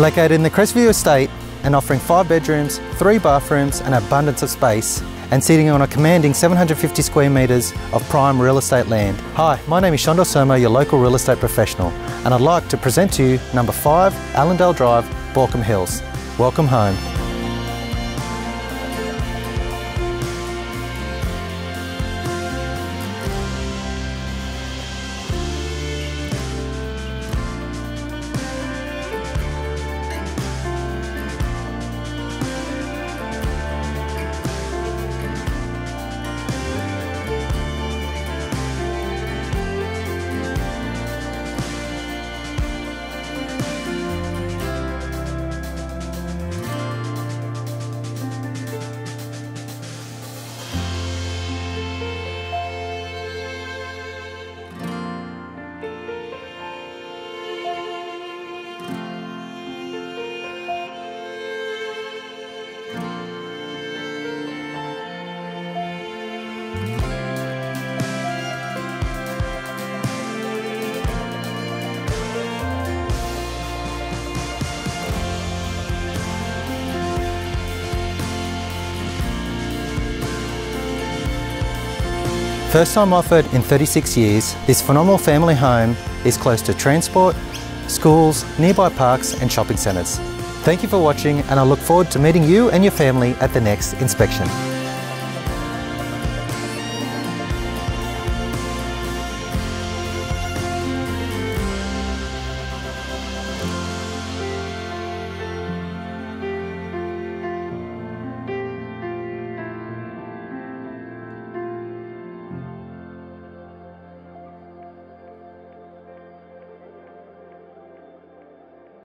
Located in the Crestview Estate and offering five bedrooms, three bathrooms and abundance of space and sitting on a commanding 750 square metres of prime real estate land. Hi, my name is Shondor Somo, your local real estate professional and I'd like to present to you number 5 Allandale Drive, Baulkham Hills. Welcome home. First time offered in 36 years, this phenomenal family home is close to transport, schools, nearby parks and shopping centres. Thank you for watching and I look forward to meeting you and your family at the next inspection.